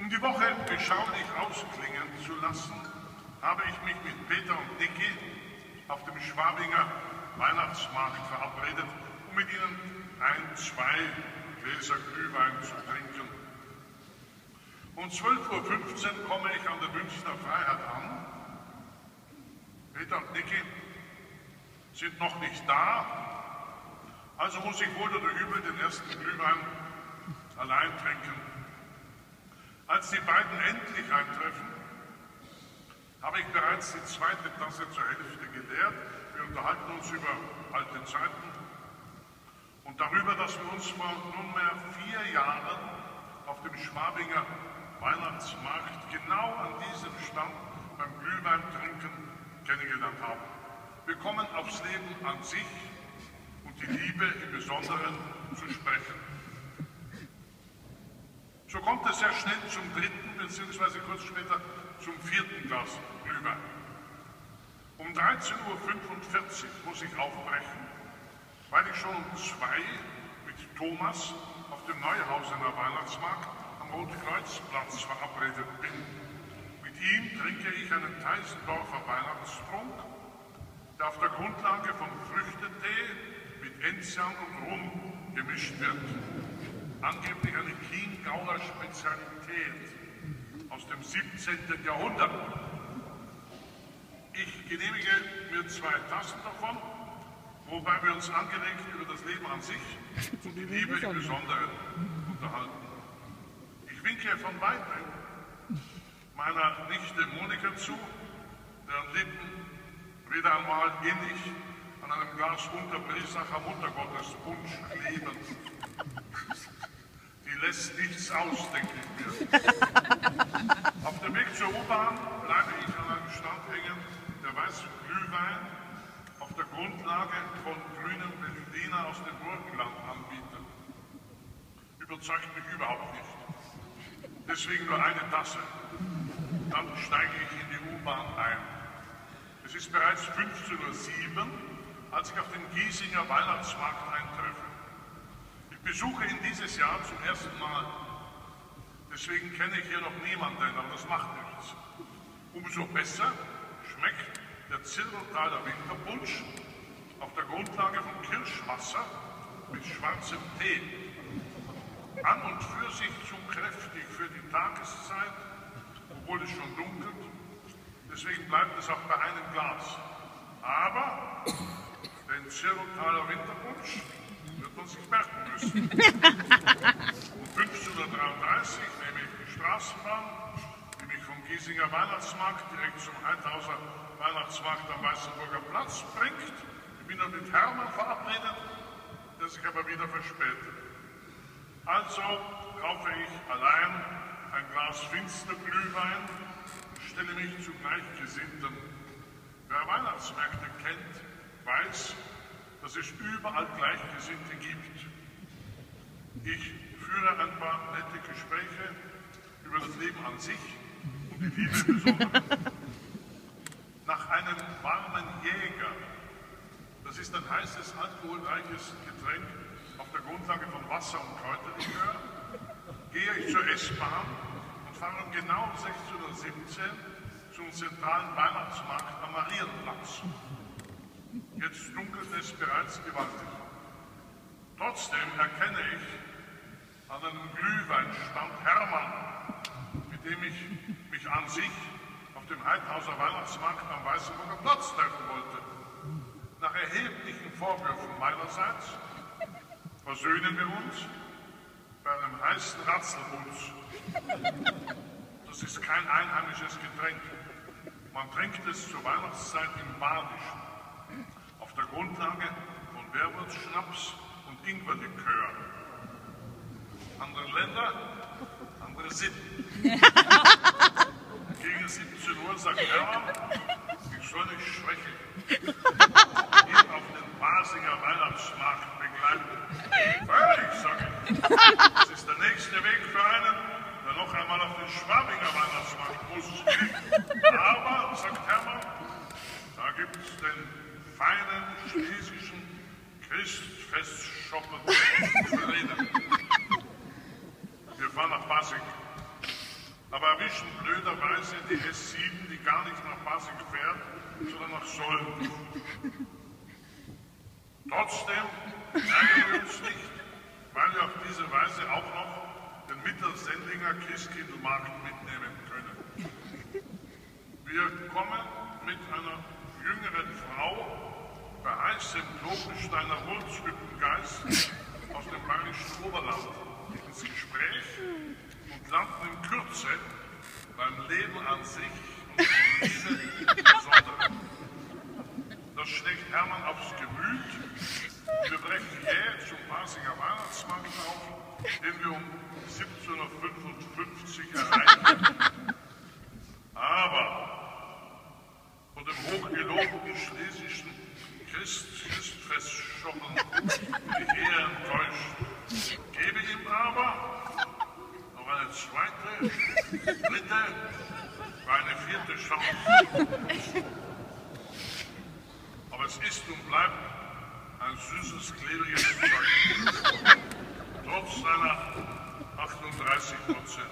Um die Woche beschaulich ausklingen zu lassen, habe ich mich mit Peter und Niki auf dem Schwabinger Weihnachtsmarkt verabredet, um mit ihnen ein, zwei Gläser Glühwein zu trinken. Um 12.15 Uhr komme ich an der Münchner Freiheit an. Peter und Niki sind noch nicht da, also muss ich wohl oder übel den ersten Glühwein allein trinken. Als die beiden endlich eintreffen, habe ich bereits die zweite Tasse zur Hälfte geleert. Wir unterhalten uns über alte Zeiten und darüber, dass wir uns vor nunmehr vier Jahren auf dem Schwabinger Weihnachtsmarkt genau an diesem Stand beim Glühwein trinken kennengelernt haben. Wir kommen aufs Leben an sich und die Liebe im Besonderen zu sprechen. So kommt es sehr schnell zum dritten beziehungsweise kurz später zum vierten Glas Glühwein. Um 13.45 Uhr muss ich aufbrechen, weil ich schon um zwei mit Thomas auf dem Neuhausener Weihnachtsmarkt am Rotkreuzplatz verabredet bin. Mit ihm trinke ich einen Teisendorfer Weihnachtstrunk, der auf der Grundlage von Früchtetee mit Enzian und Rum gemischt wird angeblich Chiemgauer Spezialität aus dem 17. Jahrhundert. Ich genehmige mir zwei Tassen davon, wobei wir uns angeregt über das Leben an sich und die Liebe im Besonderen unterhalten. Ich winke von weitem meiner Nichte Monika zu, deren Lippen wieder einmal innig an einem Glas Unterbriesacher Muttergottespunsch kleben lässt nichts aus, denke ich mir. Auf dem Weg zur U-Bahn bleibe ich an einem Stand hängen, der weiße Glühwein auf der Grundlage von grünem Veltliner aus dem Burgenland anbietet. Überzeugt mich überhaupt nicht. Deswegen nur eine Tasse. Dann steige ich in die U-Bahn ein. Es ist bereits 15.07 Uhr, als ich auf den Giesinger Weihnachtsmarkt eintreffe besuche ihn dieses Jahr zum ersten Mal. Deswegen kenne ich hier noch niemanden, aber das macht nichts. Umso besser schmeckt der Zillertaler Winterpunsch auf der Grundlage von Kirschwasser mit schwarzem Tee. An und für sich zu kräftig für die Tageszeit, obwohl es schon dunkelt. Deswegen bleibt es auch bei einem Glas. Aber den Zillertaler Winterpunsch sich merken müssen. um 15.33 Uhr nehme ich die Straßenbahn, die mich vom Giesinger Weihnachtsmarkt direkt zum Heidhauser Weihnachtsmarkt am Weißenburger Platz bringt. Ich bin dann mit Hermann verabredet, der sich aber wieder verspätet. Also kaufe ich allein ein Glas Finsterglühwein und stelle mich zu Gleichgesinnten. Wer Weihnachtsmärkte kennt, weiß, dass es überall Gleichgesinnte gibt. Ich führe ein paar nette Gespräche über das Leben an sich und die Liebe im Besonderen. Nach einem warmen Jäger, das ist ein heißes, alkoholreiches Getränk auf der Grundlage von Wasser und Kräuterlikör, gehe ich zur S-Bahn und fahre um genau 16.17 Uhr zum zentralen Weihnachtsmarkt am Marienplatz. Jetzt dunkelt es bereits gewaltig. Trotzdem erkenne ich an einem Glühweinstand Hermann, mit dem ich mich an sich auf dem Heidhauser Weihnachtsmarkt am Weißenburger Platz treffen wollte. Nach erheblichen Vorwürfen meinerseits versöhnen wir uns bei einem heißen Ratzelhunz. Das ist kein einheimisches Getränk. Man trinkt es zur Weihnachtszeit im Badischen der Grundlage von Werwolfschnaps und Ingwerlikör. Andere Länder, andere Sitten. Gegen 17 Uhr sagt Hermann, ich soll nicht schwächeln. Ihn auf den Basinger Weihnachtsmarkt begleiten. Freilich, sage ich. Das ist der nächste Weg für einen, der noch einmal auf den Schwabinger Weihnachtsmarkt muss. Aber, sagt Hermann, da gibt es den Christfestschoppen zu reden. Wir fahren nach Passig. aber erwischen blöderweise die S7, die gar nicht nach Basel fährt, sondern nach Solden. Trotzdem ärgern wir uns nicht, weil wir auf diese Weise auch noch den Mittelsendlinger Christkindlmarkt mitnehmen können. Wir kommen mit einer jüngeren Frau bei heißem Tropensteiner Wurzhüttengeist aus dem bayerischen Oberland. Ins Gespräch und landen in Kürze beim Leben an sich und Liebe im Besonderen. Das schlägt Hermann aufs Gemüt. Wir brechen jäh zum Basinger Weihnachtsmarkt auf, den wir um 1755 erreichen. Aber von dem hochgelobten schlesischen Christ, Christfestschoppen bin ich eher enttäuscht. Gebe ihm aber noch eine zweite, dritte, eine vierte Chance. Aber es ist und bleibt ein süßes, klebriges Zeug. Trotz seiner 38 Prozent.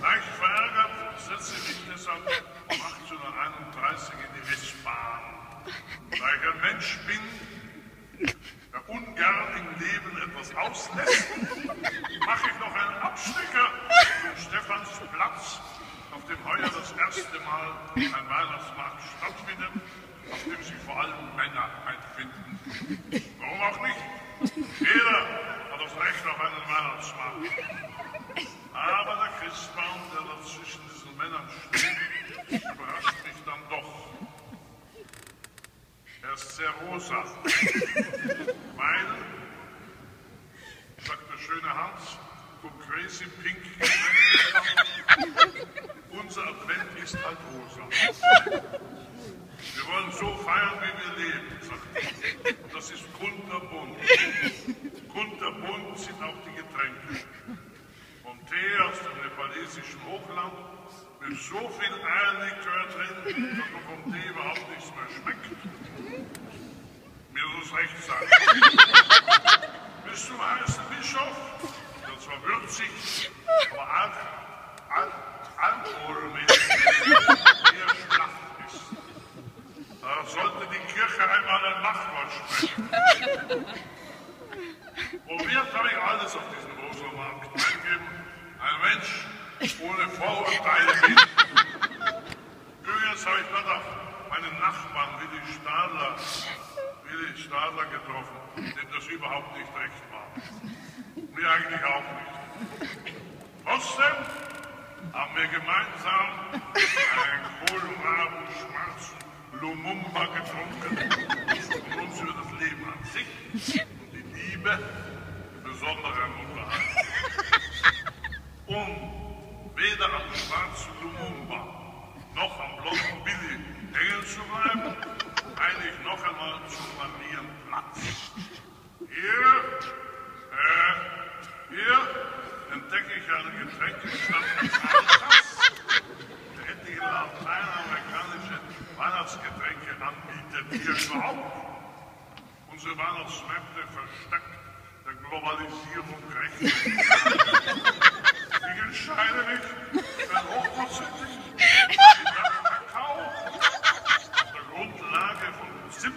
Leicht verärgert setze ich mich deshalb um 1831 in die Westbahn. Da ich ein Mensch bin, der ungern im Leben etwas auslässt, mache ich noch einen Abstecker zum Stephansplatz, auf dem heuer das erste Mal ein Weihnachtsmarkt stattfindet, auf dem sich vor allem Männer einfinden. Warum auch nicht? Jeder hat das Recht auf einen Weihnachtsmarkt. Aber der Christbaum, der da zwischen diesen Männern steht, überrascht mich dann doch. Er ist sehr rosa, weil, sagt der schöne Hans, vom Crazy Pink unser Advent ist halt rosa. Wir wollen so feiern, wie wir leben, sagt er. Das ist kunterbunt. Kunterbunt sind auch die Getränke. Nepalesischen Hochland mit so viel Eierlikör drin, dass man vom Tee überhaupt nichts mehr schmeckt. Mir muss recht sein. Bis zum heißen Bischof, der zwar würzig, aber auch al alkoholmäßig eher schlaff ist. Da sollte die Kirche einmal ein Machtwort sprechen. Probiert habe ich alles auf diesem Rosenmarkt. Ein Mensch ohne Vorurteile bin. Übrigens habe ich gerade auch meinen Nachbarn Willi Stadler, Willi Stadler getroffen, dem das überhaupt nicht recht war. Mir eigentlich auch nicht. Trotzdem haben wir gemeinsam einen kohlraben, schwarzen Lumumba getrunken und uns über das Leben an sich und die Liebe im Besonderen unterhalten. Um weder am schwarzen Lumumba noch am blonden Billy hängen zu bleiben, eile ich noch einmal zum Marienplatz. Hier, äh, hier entdecke ich einen Getränkestand mit Caritas, der etliche lateinamerikanische Weihnachtsgetränke anbietet, hier überhaupt. Unsere Weihnachtsmärkte versteckt der Globalisierung Rechnung. Ich entscheide mich für ein hochprozentiges Kakao auf der Grundlage von Zimt,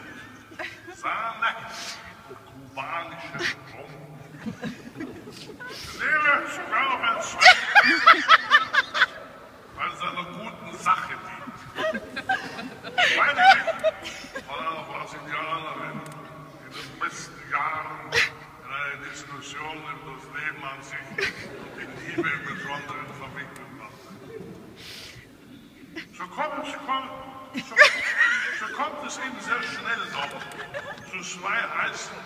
Kubanischem Rum. Ein zweites, weil es einer guten Sache dient. Von einer Brasilianerin in den besten Jahren in eine Diskussion über das Leben an sich und die Liebe im Besonderen verwickelt hat. So kommt, so, so, kommt es eben sehr schnell noch zu zwei heißen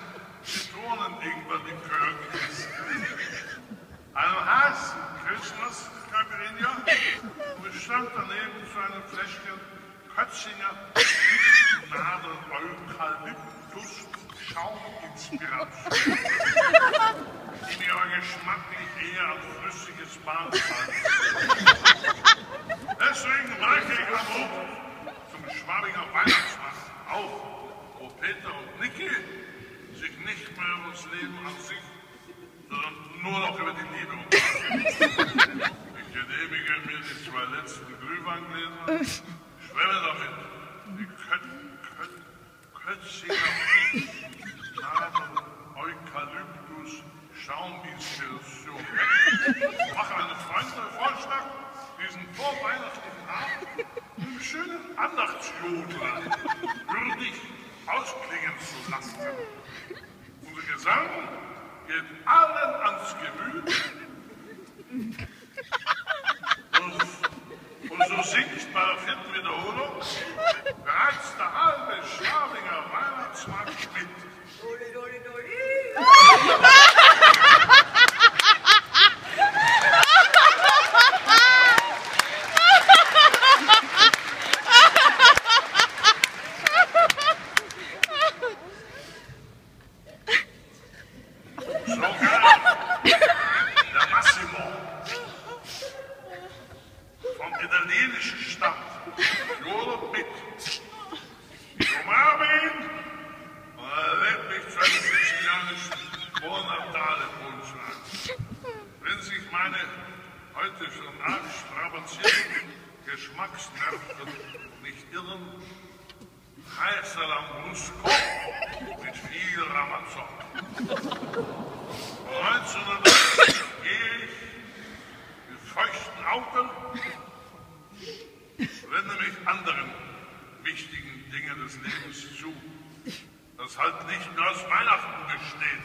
Zitronen-Ingwer-Likör. Einem heißen Christmas Caipirinha und es stand daneben so einem Fläschchen Kötzinger Nadel Eukalyptus Schauminspiration, die mir aber geschmacklich eher an flüssiges Bad Deswegen breche ich am Abend zum Schwabinger Weihnachtsmarkt auf, wo Peter und nicht mehr über das Leben an sich, sondern nur noch über die Liebe unterhalten. letzten Glühweingläser, schwemme damit. Die Kött, Kött, Kötzinger Fisch, Nadel, Eukalyptus, Schauminstitution. Mache einen freundlichen Vorschlag, diesen vorweihnachtlichen Abend mit schönen Andachtsjodler würdig ausklingen zu lassen. Gesang geht allen ans Gemüt. Und, und so singt bei der vierten Wiederholung bereits der halbe Schlavinger Weihnachtsmarkt mit. Doli, doli, doli. Sogar der Massimo vom italienischen Stadt jodelt mit. Guten Abend und erlebt mich zu einem sizilianischen Vornatale-Rundschlag. Wenn sich meine heute schon arg Geschmacksnerven nicht irren, heißer Lambrusco mit viel Ramazzotti. 1990 gehe ich mit feuchten Augen, wende mich anderen wichtigen Dingen des Lebens zu, das halt nicht nur aus Weihnachten besteht.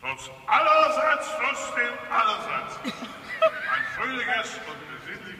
Trotz allerseits, trotzdem allerseits. Fröhliches und besinnliches